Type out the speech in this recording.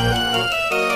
Música